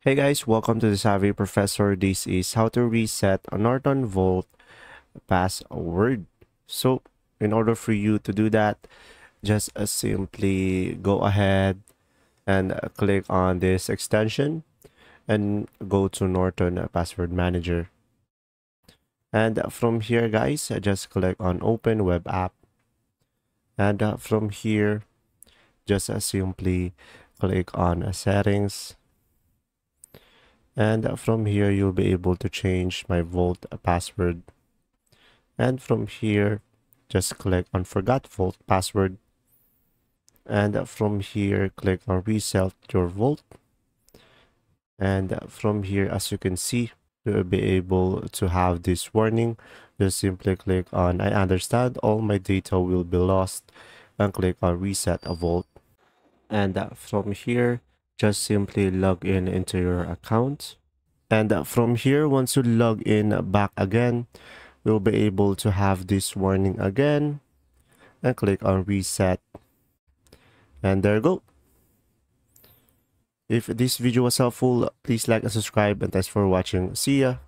Hey guys, welcome to the Savvy Professor. This is how to reset a Norton Vault password. So, in order for you to do that, just uh, simply go ahead and uh, click on this extension and go to Norton Password Manager. And uh, from here, guys, uh, just click on Open Web App. And uh, from here, just uh, simply click on uh, Settings and from here you'll be able to change my vault password. And from here just click on forgot vault password. And from here click on reset your vault. And from here as you can see you'll be able to have this warning. Just simply click on i understand all my data will be lost and click on reset a vault. And from here just simply log in into your account. And uh, from here once you log in back again you'll be able to have this warning again and click on reset. And there you go. If this video was helpful please like and subscribe and thanks for watching. See ya